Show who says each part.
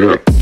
Speaker 1: Yeah.